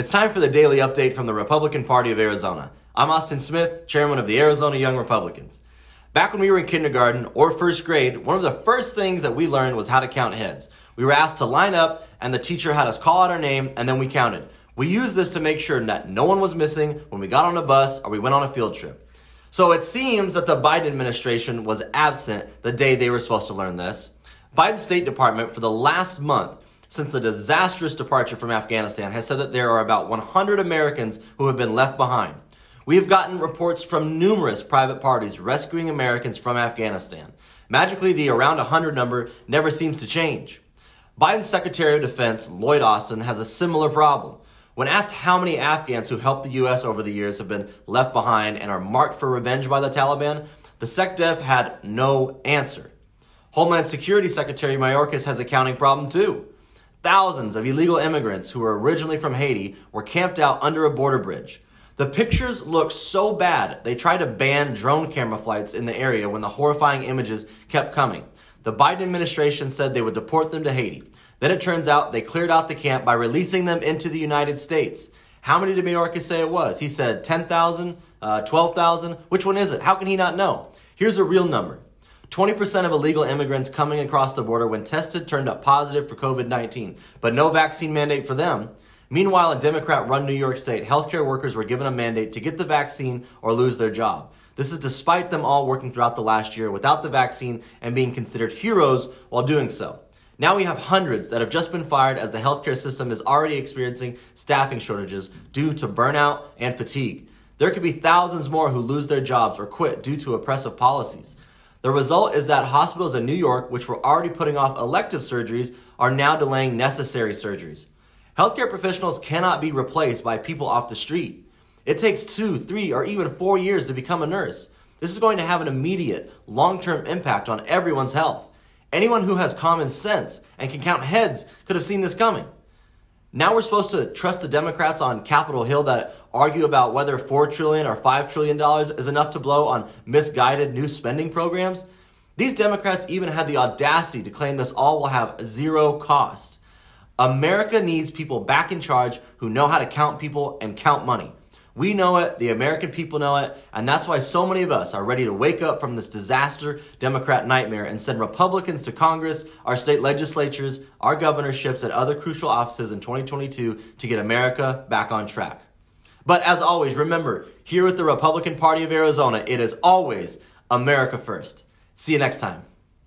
It's time for the daily update from the Republican Party of Arizona. I'm Austin Smith, chairman of the Arizona Young Republicans. Back when we were in kindergarten or first grade, one of the first things that we learned was how to count heads. We were asked to line up, and the teacher had us call out our name, and then we counted. We used this to make sure that no one was missing when we got on a bus or we went on a field trip. So it seems that the Biden administration was absent the day they were supposed to learn this. Biden's State Department, for the last month, since the disastrous departure from Afghanistan has said that there are about 100 Americans who have been left behind. We have gotten reports from numerous private parties rescuing Americans from Afghanistan. Magically, the around 100 number never seems to change. Biden's Secretary of Defense, Lloyd Austin, has a similar problem. When asked how many Afghans who helped the U.S. over the years have been left behind and are marked for revenge by the Taliban, the SecDef had no answer. Homeland Security Secretary Mayorkas has a counting problem too. Thousands of illegal immigrants who were originally from Haiti were camped out under a border bridge. The pictures looked so bad, they tried to ban drone camera flights in the area when the horrifying images kept coming. The Biden administration said they would deport them to Haiti. Then it turns out they cleared out the camp by releasing them into the United States. How many did Mayorkas say it was? He said 10,000, uh, 12,000. Which one is it? How can he not know? Here's a real number 20% of illegal immigrants coming across the border when tested turned up positive for COVID 19, but no vaccine mandate for them. Meanwhile, in Democrat run New York State, healthcare workers were given a mandate to get the vaccine or lose their job. This is despite them all working throughout the last year without the vaccine and being considered heroes while doing so. Now we have hundreds that have just been fired as the healthcare system is already experiencing staffing shortages due to burnout and fatigue. There could be thousands more who lose their jobs or quit due to oppressive policies. The result is that hospitals in New York, which were already putting off elective surgeries, are now delaying necessary surgeries. Healthcare professionals cannot be replaced by people off the street. It takes two, three, or even four years to become a nurse. This is going to have an immediate, long term impact on everyone's health. Anyone who has common sense and can count heads could have seen this coming. Now we're supposed to trust the Democrats on Capitol Hill that argue about whether 4 trillion or 5 trillion dollars is enough to blow on misguided new spending programs. These Democrats even had the audacity to claim this all will have zero cost. America needs people back in charge who know how to count people and count money. We know it, the American people know it, and that's why so many of us are ready to wake up from this disaster Democrat nightmare and send Republicans to Congress, our state legislatures, our governorships, and other crucial offices in 2022 to get America back on track. But as always, remember, here at the Republican Party of Arizona, it is always America first. See you next time.